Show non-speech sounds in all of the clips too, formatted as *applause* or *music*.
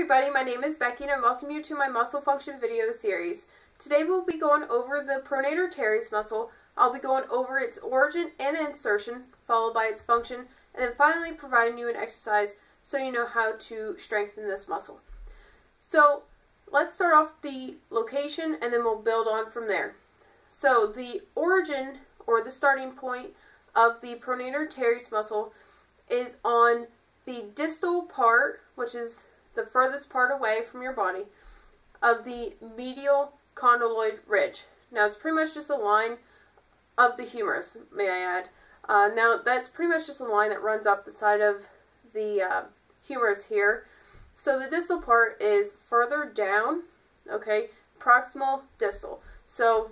everybody, my name is Becky and I welcome you to my muscle function video series. Today we'll be going over the pronator teres muscle. I'll be going over its origin and insertion, followed by its function, and then finally providing you an exercise so you know how to strengthen this muscle. So let's start off the location and then we'll build on from there. So the origin or the starting point of the pronator teres muscle is on the distal part, which is the furthest part away from your body, of the medial condyloid ridge. Now, it's pretty much just a line of the humerus, may I add. Uh, now, that's pretty much just a line that runs up the side of the uh, humerus here. So the distal part is further down, okay, proximal distal. So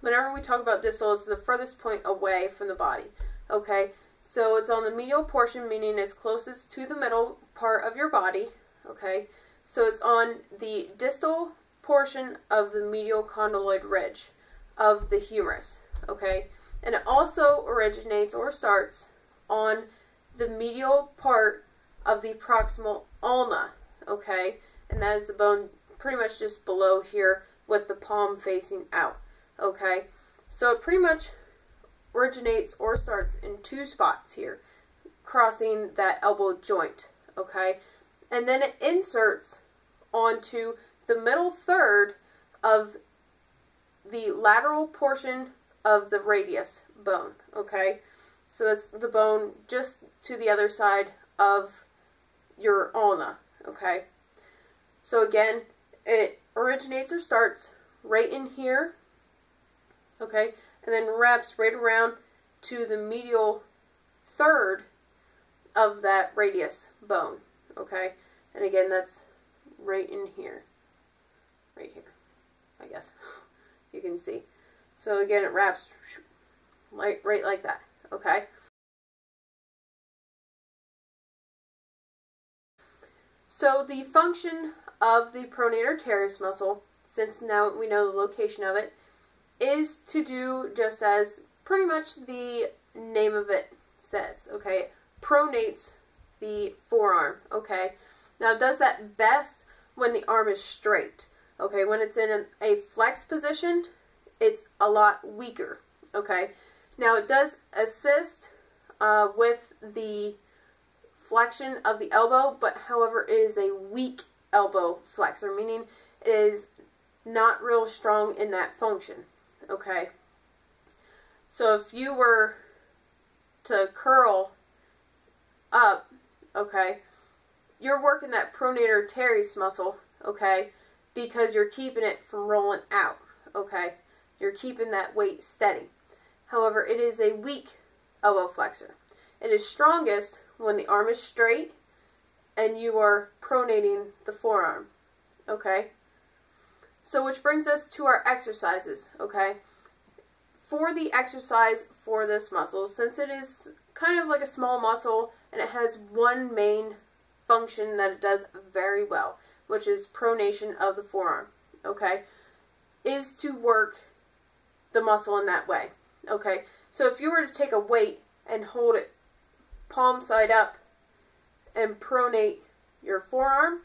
whenever we talk about distal, it's the furthest point away from the body, okay. So it's on the medial portion, meaning it's closest to the middle part of your body, okay? So it's on the distal portion of the medial condyloid ridge of the humerus, okay? And it also originates or starts on the medial part of the proximal ulna, okay? And that is the bone pretty much just below here with the palm facing out, okay? So it pretty much originates or starts in two spots here, crossing that elbow joint, okay? And then it inserts onto the middle third of the lateral portion of the radius bone, okay? So that's the bone just to the other side of your ulna, okay? So again, it originates or starts right in here, okay? and then wraps right around to the medial third of that radius bone, okay? And again, that's right in here, right here, I guess *laughs* you can see. So again, it wraps right, right like that, okay? So the function of the pronator teres muscle, since now we know the location of it, is to do just as pretty much the name of it says, okay? Pronates the forearm, okay? Now, it does that best when the arm is straight, okay? When it's in a flex position, it's a lot weaker, okay? Now, it does assist uh, with the flexion of the elbow, but however, it is a weak elbow flexor, meaning it is not real strong in that function, okay? So if you were to curl up, okay, you're working that pronator teres muscle, okay, because you're keeping it from rolling out, okay? You're keeping that weight steady. However, it is a weak elbow flexor. It is strongest when the arm is straight and you are pronating the forearm, okay? So which brings us to our exercises, okay? For the exercise for this muscle, since it is kind of like a small muscle and it has one main function that it does very well, which is pronation of the forearm, okay, is to work the muscle in that way, okay? So if you were to take a weight and hold it palm side up and pronate your forearm,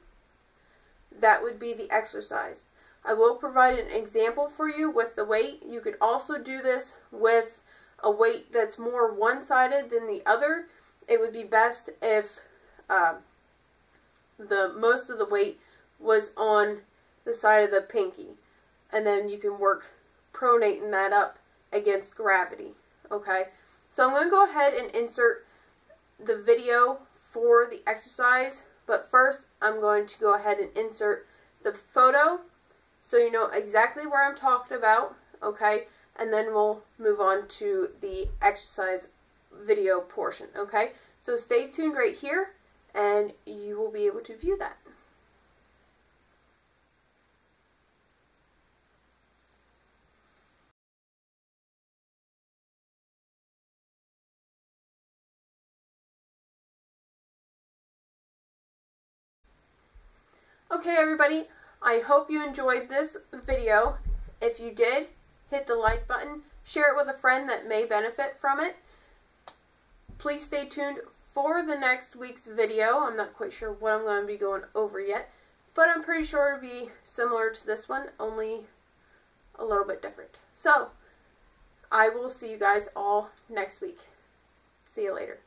that would be the exercise. I will provide an example for you with the weight. You could also do this with a weight that's more one-sided than the other. It would be best if uh, the most of the weight was on the side of the pinky. And then you can work pronating that up against gravity. Okay, so I'm going to go ahead and insert the video for the exercise. But first, I'm going to go ahead and insert the photo so you know exactly where I'm talking about, okay? And then we'll move on to the exercise video portion, okay? So stay tuned right here, and you will be able to view that. Okay, everybody, I hope you enjoyed this video. If you did, hit the like button, share it with a friend that may benefit from it. Please stay tuned for the next week's video, I'm not quite sure what I'm going to be going over yet, but I'm pretty sure it'll be similar to this one, only a little bit different. So, I will see you guys all next week. See you later.